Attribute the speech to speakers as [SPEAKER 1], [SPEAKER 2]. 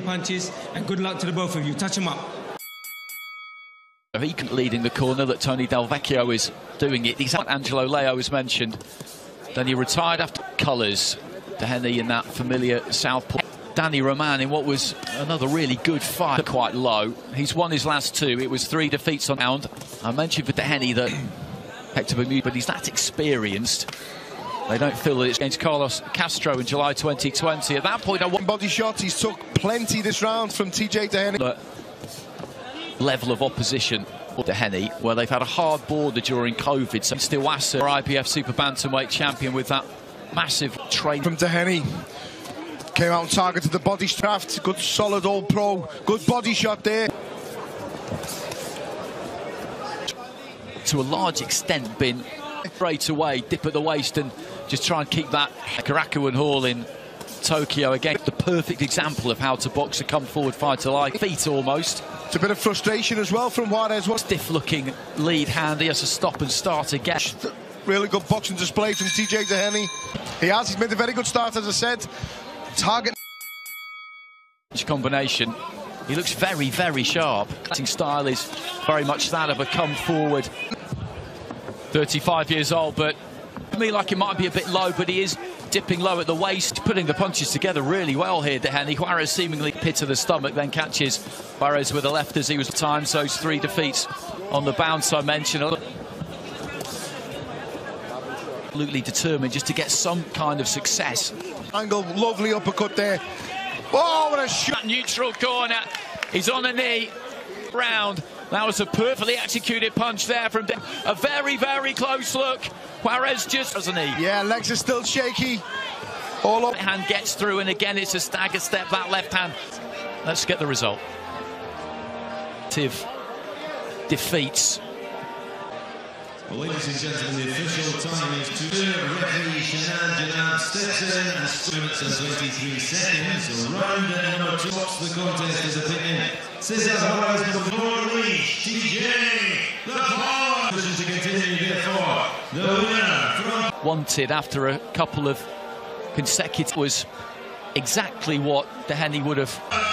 [SPEAKER 1] punches, and good luck to the both of you. Touch him up.
[SPEAKER 2] He leading the corner that Tony Del Vecchio is doing it. He's Angelo Leo was mentioned. Then he retired after colours. Doheny in that familiar southpaw. Danny Roman in what was another really good fight, quite low. He's won his last two. It was three defeats on round. I mentioned for Doheny that Hector Bermudez, but he's that experienced. They don't feel that it's against Carlos Castro in July 2020. At that point, I
[SPEAKER 3] want body shots. He's took plenty this round from TJ Doheny
[SPEAKER 2] level of opposition for Doheny, where they've had a hard border during COVID. So still Stiwasa, IBF Super Bantamweight champion with that massive train.
[SPEAKER 3] From Dehenny. Came out and targeted the body straft. Good solid old pro. Good body shot there.
[SPEAKER 2] To a large extent been straight away, dip at the waist and just try and keep that Korakuen Hall in Tokyo again. The perfect example of how to box a come forward fighter like feet almost.
[SPEAKER 3] It's a bit of frustration as well from Juarez.
[SPEAKER 2] Stiff looking lead hand. He has to stop and start again.
[SPEAKER 3] Really good boxing display from TJ Doheny. He has. He's made a very good start, as I said. Target.
[SPEAKER 2] Combination. He looks very, very sharp. Cutting style is very much that of a come forward. 35 years old, but to me like it might be a bit low, but he is dipping low at the waist, putting the punches together really well here, Doheny. Juarez seemingly pit of the stomach, then catches Juarez with a left as he was timed. So three defeats on the bounce I mentioned. Absolutely determined just to get some kind of success.
[SPEAKER 3] Angle, lovely uppercut there. Oh, what a shot!
[SPEAKER 2] Neutral corner. He's on the knee. Round. That was a perfectly executed punch there from De a very, very close look. Juarez just doesn't he?
[SPEAKER 3] Yeah, legs are still shaky. All up.
[SPEAKER 2] Hand gets through, and again it's a stagger step. That left hand. Let's get the result. Tiv defeats.
[SPEAKER 4] Well, ladies and gentlemen, the official time is two. Referee Shannon Janab steps in and minutes and 23 seconds. So round two stops the contest reach. TJ, the power. To continue, therefore, the winner from...
[SPEAKER 2] Wanted after a couple of consecutive was exactly what Doheny would have